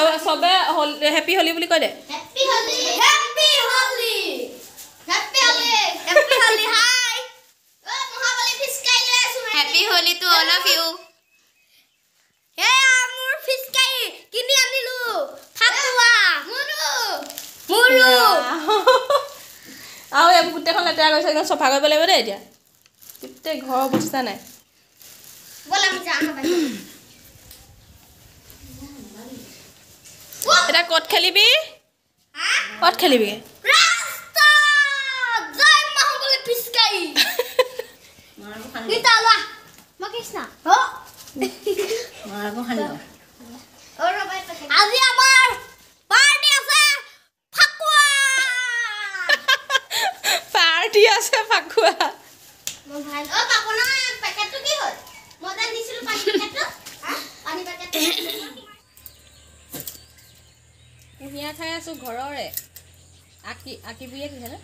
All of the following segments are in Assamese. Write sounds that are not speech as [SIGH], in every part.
চব চবে হেপী হলি বুলি কৈ দে। Happy Holi happy Holi happy Holi happy Holi hi ঐ মহাবলী ফিছ কাই লৈ আছো happy Holi to all of you এয়া মোৰ ফিছ কাই কিনি আনিলো। ফাটুৱা মুৰু মুৰু আৰু এইবোৰ গোটেইখন লেতেৰা কৰিছে একদম চফা কৰিব লাগিব দেই এতিয়া। গোটেই ঘৰৰ অৱস্থা নাই ব'ল আমি যাওঁ আহা এতিয়া ক'ত খেলিবি? ক'ত খেলিবি? আজি আমাৰ পাৰ্টি আছে ফাকুৱা পাৰ্টি আছে ফাকুৱা মই ভাল অ পাপনৰ পেকেটটো কি হ'ল মই যে দিছিলো পানী পেকেটটো হা? পানী পেকেটটো কুঁহিয়াৰ খাই আছোঁ ঘৰৰে আকি আকিপুৰীয়া কুঁহিয়াৰ ন?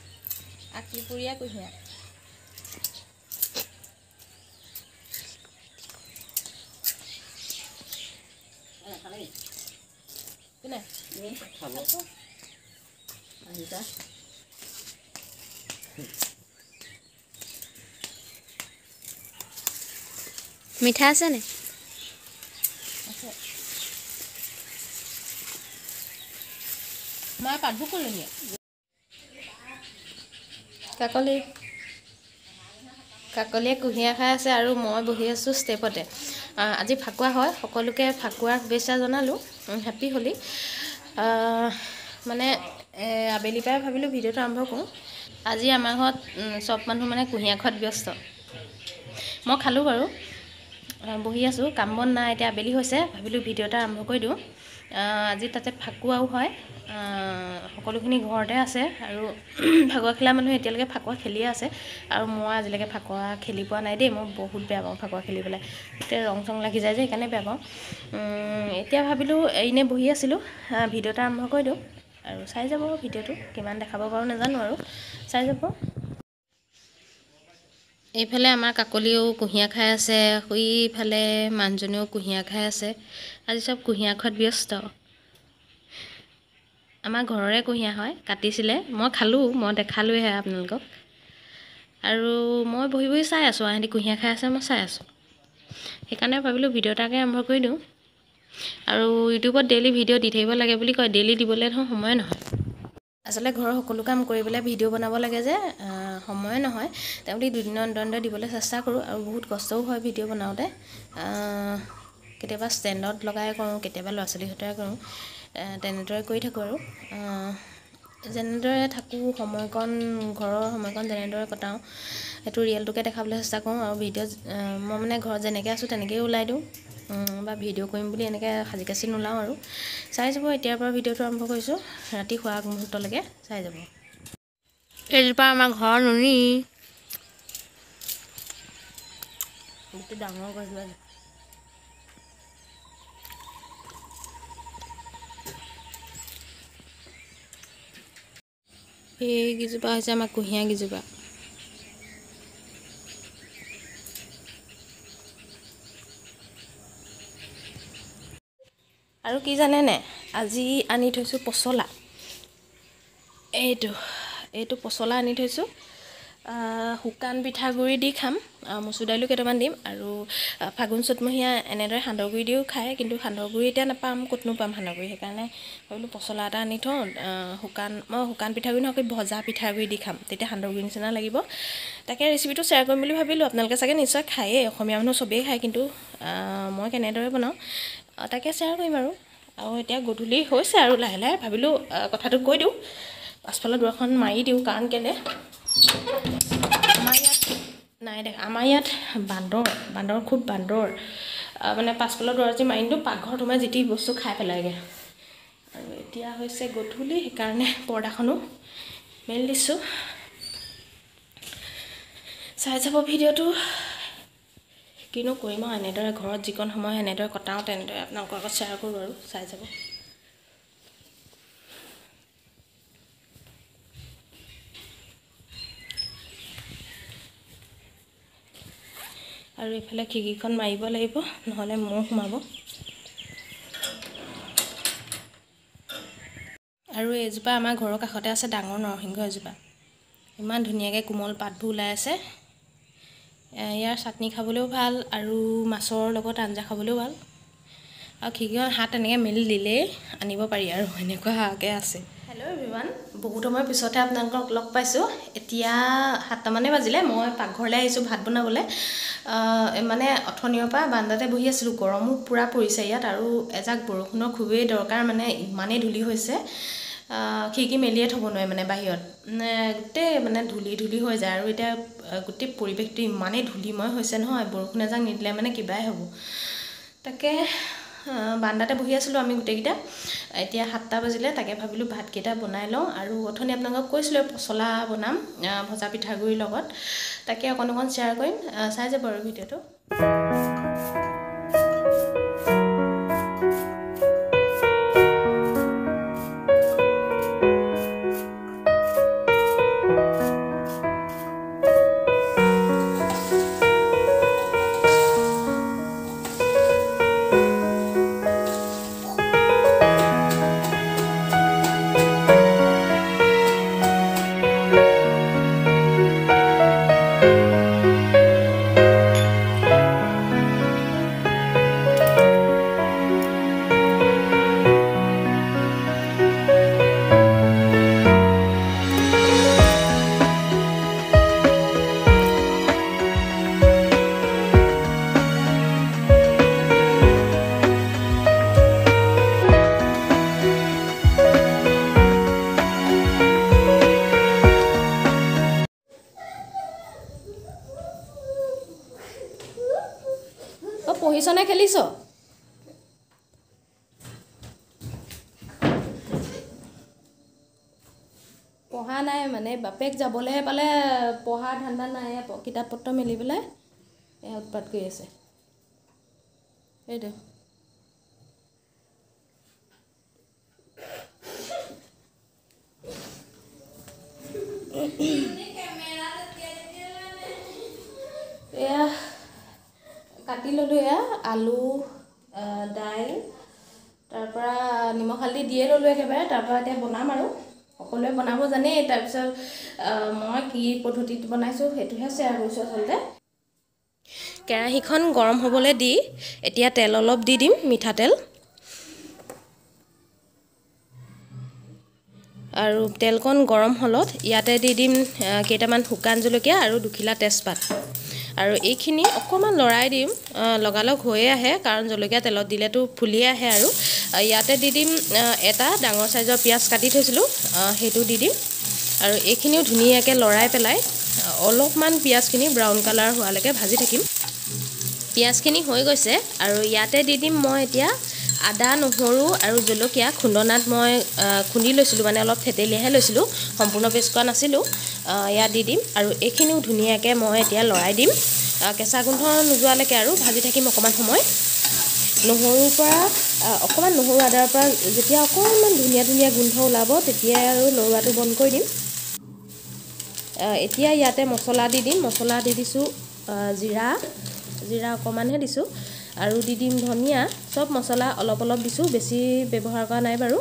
আকিপুৰীয়া কুঁহিয়াৰ কোনে? মিঠা আছে নে? মই পাতবোৰ ক'লো কাকলি কাকলিয়ে কুঁহিয়াৰ খাই আছে আৰু মই বহি আছোঁ ষ্টেপতে। আজি ফাকুৱা হয় সকলোকে ফাকুৱাৰ শুভেচ্ছা জনালোঁ। হেপী হ'লি। মানে এ, আবেলিৰ পৰাই ভাবিলোঁ ভিডিঅ'টো আৰম্ভ কৰোঁ। আজি আমাৰ ঘৰত চব মানুহ মানে কুঁহিয়াৰ খোৱাত ব্যস্ত। মই খালোঁ বাৰু। বহি আছোঁ কাম বন নাই এতিয়া আবেলি হৈছে ভাবিলোঁ ভিডিঅ' এটা আৰম্ভ কৰি দিওঁ। আজি তাতে ফাকুৱাও হয়। সকলোখিনি ঘৰতে আছে আৰু [CLEARS THROAT] ফাকুৱা খেলা মানুহ এতিয়ালৈকে ফাকুৱা খেলিয়ে আছে। আৰু মই আজিলৈকে ফাকুৱা খেলি পোৱা নাই দেই মই বহুত বেয়া পাওঁ ফাকুৱা খেলি পেলাই। গোটেই ৰং চং লাগি যায় যে সেইকাৰণে বেয়া পাওঁ। এতিয়া ভাবিলোঁ এনেই বহি আছিলোঁ ভিডিঅ' এটা আৰম্ভ কৰি দিওঁ। আৰু চাই যাব ভিডিঅ'টো কিমান দেখাব পাৰোঁ নাজানো আৰু। চাই যাব। এইফালে আমাৰ কাকলিও কুঁহিয়াৰ খাই আছে ইফালে মানুহজনীও কুঁহিয়াৰ খাই আছে। আজি চব কুঁহিয়াৰ খোৱাত ব্যস্ত। আমাৰ ঘৰৰে কুঁহিয়াৰ হয় কাটিছিলে। মই খালোঁ মই দেখালোঁহে আপোনালোকক। আৰু মই বহি বহি চাই আছোঁ সিহঁতি কুঁহিয়াৰ খাই আছে মই চাই আছোঁ। সেইকাৰণে ভাবিলোঁ ভিডিঅ' এটাকে আৰম্ভ কৰি দিওঁ। আৰু ইউটিউবত ডেইলি ভিডিঅ' দি থাকিব লাগে বুলি কয় ডেইলি দিবলৈ দেখোন সময়ে নহয়। আচলতে ঘৰৰ সকলো কাম কৰি পেলাই ভিডিঅ' বনাব লাগে যে সময়ে নহয়। তেওঁ বুলি দুদিনৰ অন্তৰে দিবলৈ চেষ্টা কৰোঁ আৰু বহুত কষ্টও হয় ভিডিঅ' বনাওঁতে। কেতিয়াবা ষ্টেণ্ডত লগাই কৰোঁ কেতিয়াবা ল'ৰা ছোৱালীৰ সৈতে কৰোঁ তেনেদৰে কৰি থাকোঁ আৰু। যেনেদৰে থাকোঁ সময়কণ ঘৰৰ সময়কণ যেনেদৰে কটাওঁ সেইটো ৰিয়েলটোকে দেখাবলৈ চেষ্টা কৰোঁ আৰু ভিডিঅ' মই মানে ঘৰত যেনেকৈ আছোঁ তেনেকৈয়ে ওলাই দিওঁ বা ভিডিঅ' কৰিম বুলি এনেকৈ সাজি কাচি নোলাওঁ আৰু। চাই যাব এতিয়াৰ পৰা ভিডিঅ'টো আৰম্ভ কৰিছোঁ ৰাতি শোৱা মুহূৰ্তলৈকে চাই যাব। এইজোপা আমাৰ ঘৰৰ নুনি। গোটেই ডাঙৰ গছজোপা এইকেইজোপা হৈছে আমাৰ কুঁহিয়াৰ কেইজোপা আৰু কি জানেনে? আজি আনি থৈছোঁ পচলা। এইটো এইটো পচলা আনি থৈছোঁ। শুকান পিঠাগুড়ি দি খাম। মচুৰ দাইলো কেইটামান দিম আৰু ফাগুন চ'তমহীয়া এনেদৰে সান্দহ গুড়ি দিও খায় কিন্তু সান্দহ গুড়ি এতিয়া নাপাম ক'তনো পাম সান্দহ গুড়ি সেইকাৰণে ভাবিলোঁ পচলা এটা আনি থওঁ শুকান মই শুকান পিঠাগুড়ি নহয় ভজা পিঠাগুড়ি দি খাম তেতিয়া সান্দহ গুড়ি নিচিনা লাগিব। তাকে ৰেচিপিটো শ্বেয়াৰ কৰিম বুলি ভাবিলোঁ আপোনালোকে চাগে নিশ্চয় খায়েই অসমীয়া মানুহ চবেই খায় কিন্তু মই কেনেদৰে বনাওঁ তাকে শ্বেয়াৰ কৰিম আৰু। আৰু এতিয়া গধূলি হৈছে আৰু লাহে লাহে ভাবিলোঁ কথাটো কৈ দিওঁ পাছফালৰ দুৱাৰখন মাৰি দিওঁ কাৰণ কেলৈ আমাৰ ইয়াত নাই দেখা আমাৰ ইয়াত বান্দৰ বান্দৰ খুব বান্দৰ। মানে পাছফালৰ মাৰি দিওঁ পাকঘৰত সোমাই যি টি বস্তু খাই পেলাইগৈ। আৰু এতিয়া হৈছে গধূলি সেইকাৰণে পৰ্দাখনো মেলি দিছোঁ। চাই যাব ভিডিঅ'টো। কিনো কৰিম আৰু এনেদৰে ঘৰত যিকণ সময় এনেদৰে কটাওঁ তেনেদৰে আপোনালোকৰ আগত শ্বেয়াৰ কৰোঁ আৰু চাই যাব আৰু এইফালে খিৰিকীখন মাৰিব লাগিব নহ'লে মহ সোমাব। আৰু এজোপা আমাৰ ঘৰৰ কাষতে আছে ডাঙৰ নৰসিংহ এজোপা। ইমান ধুনীয়াকৈ কোমল পাতবোৰ ওলাই আছে। ইয়াৰ চাটনি খাবলৈও ভাল আৰু মাছৰ লগত আঞ্জা খাবলৈও ভাল। আৰু খিৰিকীখন হাত এনেকৈ মেলি দিলেই আনিব পাৰি আৰু এনেকুৱাকৈ আছে। হেল্ল' এভৰিৱান বহুত সময়ৰ পিছতহে আপোনালোকক লগ পাইছোঁ। এতিয়া সাতটামানেই বাজিলে মই পাকঘৰলৈ আহিছোঁ ভাত বনাবলৈ। মানে অথনিৰ পৰা বান্দাতে বহি আছিলোঁ গৰমো পূৰা পৰিছে ইয়াত আৰু এজাক বৰষুণৰ খুবেই দৰকাৰ মানে ইমানেই ধূলি হৈছে। খিৰিকী মেলিয়ে থ'ব নোৱাৰে মানে বাহিৰত। গোটেই মানে ধূলি ধূলি হৈ যায় আৰু এতিয়া গোটেই পৰিৱেশটো ইমানেই ধূলিময় হৈছে নহয় বৰষুণ এজাক নিদিলে মানে কিবাই হ'ব। তাকে বান্দাতে বহি আছিলোঁ আমি গোটেইকেইটা। এতিয়া সাতটা বাজিলে তাকে ভাবিলোঁ ভাতকেইটা বনাই লওঁ। আৰু অথনি আপোনালোকক কৈছিলোঁ পচলা বনাম ভজা পিঠাগুড়িৰ লগত। তাকে অকণ অকণ শ্বেয়াৰ কৰিম। চাই যাব আৰু ভিডিঅ'টো। মানে বাপেক যাবলৈহে পালে পঢ়াৰ ধান্দা নাই কিতাপ পত্ৰ মেলি পেলাই এয়া উৎপাত কৰি আছে। এইটো। এয়া কাটি ল'লোঁ এয়া আলু দাইল তাৰপৰা নিমখ হালধি দিয়ে ল'লোঁ একেবাৰে তাৰপৰা এতিয়া বনাম আৰু। সকলোৱে বনাব জানেই তাৰপিছত মই কি পদ্ধতিত বনাইছোঁ সেইটোহে শ্বেয়াৰ কৰিছোঁ আচলতে কেৰাহীখন গৰম হ'বলৈ দি এতিয়া তেল অলপ দি দিম মিঠাতেল আৰু তেলকণ গৰম হ'লত ইয়াতে দি দিম কেইটামান শুকান জলকীয়া আৰু দুখিলা তেজপাত। আৰু এইখিনি অকণমান লৰাই দিম লগালগ হৈয়ে আহে কাৰণ জলকীয়া তেলত দিলেতো ফুলিয়ে আহে আৰু। ইয়াতে দি দিম এটা ডাঙৰ চাইজৰ পিঁয়াজ কাটি থৈছিলোঁ সেইটো দি দিম। আৰু এইখিনিও ধুনীয়াকৈ লৰাই পেলাই অলপমান পিঁয়াজখিনি ব্ৰাউন কালাৰ হোৱালৈকে ভাজি থাকিম। পিঁয়াজখিনি হৈ গৈছে আৰু ইয়াতে দি দিম মই এতিয়া আদা নহৰু আৰু জলকীয়া। খুন্দনাত মই খুন্দি লৈছিলোঁ মানে অলপ থেতেলিয়াহে লৈছিলোঁ সম্পূৰ্ণ পেষ্ট কৰা নাছিলোঁ। ইয়াত দি দিম আৰু এইখিনিও ধুনীয়াকৈ মই এতিয়া লৰাই দিম। কেঁচা গোন্ধ নোযোৱালৈকে আৰু ভাজি থাকিম অকণমান সময়। নহৰুৰ পৰা অকণমান নহৰু আদাৰ পৰা যেতিয়া অকণমান ধুনীয়া ধুনীয়া গোন্ধ ওলাব তেতিয়াই আৰু লৰোৱাটো বন্ধ কৰি দিম। এতিয়া ইয়াতে মছলা দি দিম। মছলা দি দিছোঁ জিৰা। জিৰা অকণমানহে দিছোঁ। আৰু দি দিম ধনিয়া। চব মছলা অলপ অলপ দিছোঁ। বেছি ব্যৱহাৰ কৰা নাই বাৰু।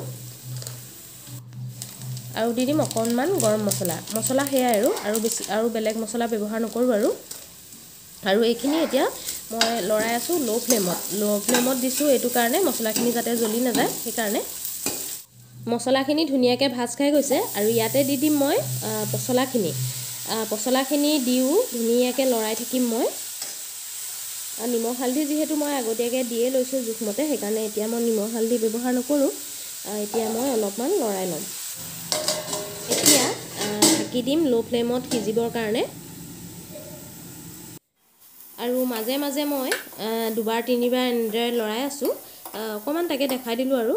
আৰু দি দিম অকণমান গৰম মছলা। মছলা সেয়াই আৰু আৰু বেছি আৰু বেলেগ মছলা ব্যৱহাৰ নকৰোঁ আৰু আৰু এইখিনি এতিয়া মই লৰাই আছোঁ ল' ফ্লেমত ল' ফ্লেমত দিছোঁ এইটো কাৰণে মছলাখিনি যাতে জ্বলি নাযায় সেইকাৰণে। মছলাখিনি ধুনীয়াকৈ ভাজ খাই গৈছে আৰু ইয়াতে দি দিম মই পচলাখিনি। পচলাখিনি দিও ধুনীয়াকৈ লৰাই থাকিম মই। আৰু নিমখ হালধি যিহেতু মই আগতীয়াকৈ দিয়ে লৈছোঁ জোখমতে সেইকাৰণে এতিয়া মই নিমখ হালধি ব্যৱহাৰ নকৰোঁ। এতিয়া মই অলপমান লৰাই ল'ম। এতিয়া ঢাকি দিম ল' ফ্লেমত সিজিবৰ কাৰণে। আৰু মাজে মাজে মই দুবাৰ তিনিবাৰ এনেদৰে লৰাই আছোঁ। অকণমান তাকে দেখাই দিলোঁ আৰু।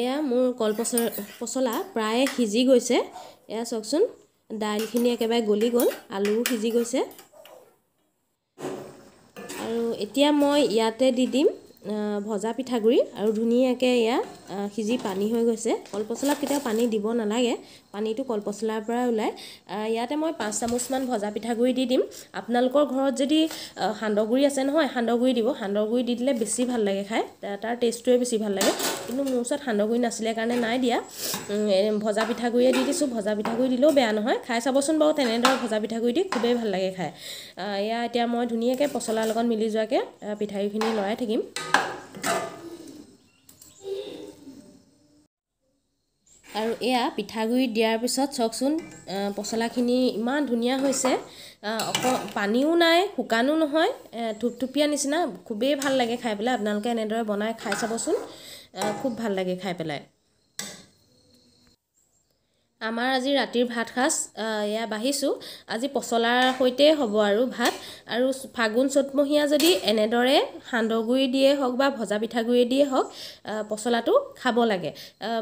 এয়া মোৰ কল পচ পচলা প্ৰায়ে সিজি গৈছে। এয়া চাওকচোন দাইলখিনি একেবাৰে গলি গ'ল আলুও সিজি গৈছে। আৰু এতিয়া মই ইয়াতে দি দিম। ভজা পিঠাগুড়ি আৰু ধুনীয়াকৈ এয়া সিজি পানী হৈ গৈছে। কলপচলাত কেতিয়াও পানী দিব নালাগে। পানীটো কলপচলাৰ পৰা ওলায়। ইয়াতে মই পাঁচ চামুচমান ভজা পিঠাগুড়ি দি দিম। আপোনালোকৰ ঘৰত যদি সান্দহগুড়ি আছে নহয় সান্দহগুড়ি দিব। সান্দহগুড়ি দি দিলে বেছি ভাল লাগে তা- তাৰ টেষ্টটোৱে বেছি ভাল লাগে। কিন্তু মোৰ ওচৰত সান্দহগুড়ি নাছিলে কাৰণে নাই দিয়া। ভজা পিঠাগুড়িয়ে দি দিছোঁ। ভজা পিঠাগুড়ি দিলেও বেয়া নহয়। খাই চাবচোন বাৰু তেনেদৰে ভজা পিঠাগুড়ি দি খুবেই ভাল লাগে আহ, এয়া এতিয়া মই ধুনীয়াকৈ পচলাৰ লগত মিলি যোৱাকৈ পিঠাগুড়িখিনি লৰাই থাকিম। আৰু এয়া পিঠাগুড়ি দিয়াৰ পিছত চাওকচোন পচলাখিনি ইমান ধুনীয়া হৈছে। অক পানীও নাই শুকানো নহয়। থুপথুপীয়া নিচিনা খুবেই ভাল লাগে খাই পেলাই। আপোনালোকে এনেদৰে বনাই খাই চাবচোন। খুব ভাল লাগে খাই পেলাই। আমাৰ আজি ৰাতিৰ ভাত সাজ এয়া বাঢ়িছোঁ। আজি পচলাৰ সৈতে হ'ব আৰু ভাত। আৰু ফাগুন চ'তমহীয়া যদি এনেদৰে সান্দহগুড়ি দিয়ে হওক বা ভজা পিঠাগুড়ি দিয়ে হওক পচলাটো খাব লাগে।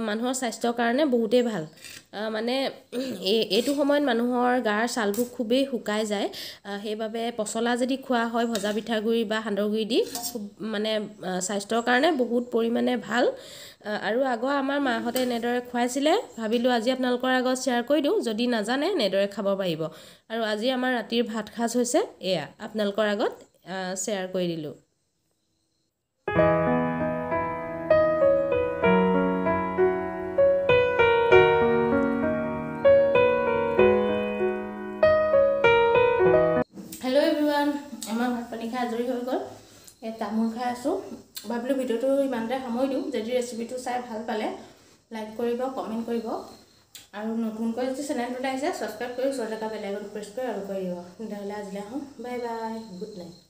মানুহৰ স্বাস্থ্যৰ কাৰণে বহুতেই ভাল। মানে এই এইটো সময়ত মানুহৰ গাৰ ছালবোৰ খুবেই শুকাই যায়। সেইবাবে পচলা যদি খোৱা হয় ভজা পিঠাগুড়ি বা সান্দহগুড়ি দি খুব মানে স্বাস্থ্যৰ কাৰণে বহুত পৰিমাণে ভাল। আৰু আগৰ আমাৰ মাহঁতে এনেদৰে খুৱাইছিলে ভাবিলোঁ আজি আপোনালোকৰ আগত শ্বেয়াৰ কৰি দিওঁ যদি নাজানে এনেদৰে খাব পাৰিব। আৰু আজি আমাৰ ৰাতিৰ ভাত সাজ হৈছে এয়া আপোনালোকৰ আগত শ্বেয়াৰ কৰি দিলোঁ। তামোল খাই আছোঁ। ভাবিলোঁ ভিডিঅ'টো ইমানতে সামৰি দিওঁ যদি ৰেচিপিটো চাই ভাল পালে লাইক কৰিব কমেণ্ট কৰিব। আৰু নতুনকৈ যদি চেনেলটোলৈ আহিছে ছাবস্ক্ৰাইব কৰি ওচৰত থকা বেলেগত প্ৰেছ কৰি আৰু দিব। তেতিয়াহ'লে আজিলৈ আহোঁ। Bye bye good night